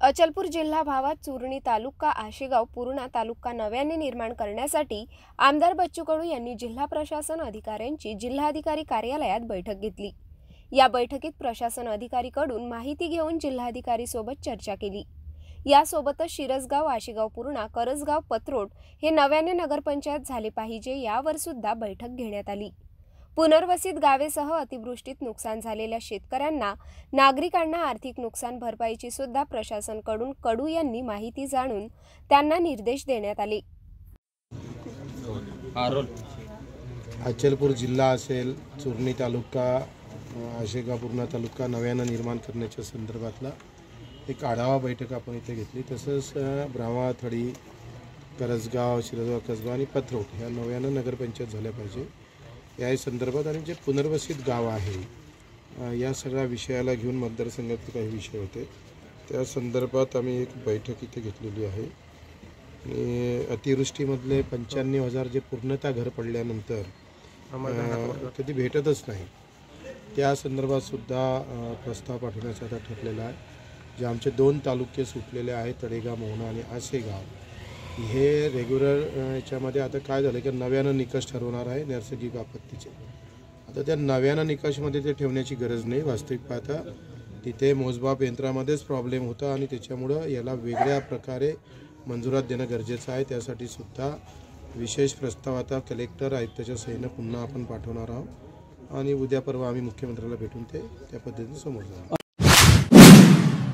अचलपूर जिल्हा भावात चुरणी तालुका आशेगाव पूर्णा तालुका नव्याने निर्माण करण्यासाठी आमदार बच्चू कडू यांनी जिल्हा प्रशासन अधिकाऱ्यांची जिल्हाधिकारी कार्यालयात बैठक घेतली. या बैठकीत प्रशासन अधिकारीकडून माहिती घेऊन जिल्हाधिकारी सोबत चर्चा केली. यासोबतच शिरसगाव आशेगाव पूर्णा करसगाव पत्रोड हे नव्याने नगरपंचायत झाले पाहिजे यावर सुद्धा बैठक घेण्यात आली. पुनर्वसित गावेसह अतिवृष्टीत नुकसान झालेल्या शेतकऱ्यांना नागरिकांना आर्थिक नुकसान भरपाईची सुद्धा प्रशासनकडून कडू यांनी माहिती जाणून त्यांना निर्देश देण्यात आले. आरोल. अचलपूर जिल्हा असेल चुरणी तालुका अ, आशेगाव पूर्णा तालुका नव्यानं निर्माण करण्याच्या संदर्भातला एक आढावा बैठक आपण इथे घेतली. तसंच अ, ब्राह्मा थडी करसगाव शिरसगाव कसगाव आणि पथरोट ह्या नव्यानं नगरपंचायत झाल्या पाहिजे. या संदर्भात आणि जे पुनर्वसित गाव आहे या सगळ्या विषयाला घेऊन मतदारसंघातले काही विषय होते. त्या संदर्भात आम्ही एक बैठक इथे घेतलेली आहे. आणि अतिवृष्टीमधले पंच्याण्णव हजार जे पूर्णतः घर पडल्यानंतर कधी भेटतच नाही. त्या संदर्भात सुद्धा प्रस्ताव पाठवण्याचा आता ठरलेला आहे. जे आमचे दोन तालुके सुटलेले आहेत तळेगाव मोहना आणि आसेगाव हे रेग्युलर याच्यामध्ये आता काय झालं की नव्यानं निकष ठरवणार आहे नैसर्गिक आपत्तीचे. आता त्या नव्यानं निकषमध्ये ते ठेवण्याची गरज नाही. वास्तविक पाहता तिथे मोजबाप यंत्रामध्येच प्रॉब्लेम होता आणि त्याच्यामुळं याला वेगळ्या प्रकारे मंजुरात देणं गरजेचं आहे. त्यासाठी सुद्धा विशेष प्रस्ताव आता कलेक्टर आयुक्ताच्या सहीनं पुन्हा आपण पाठवणार आहोत. आणि उद्या परवा आम्ही मुख्यमंत्र्याला भेटून ते त्या पद्धतीने समोर जाऊ.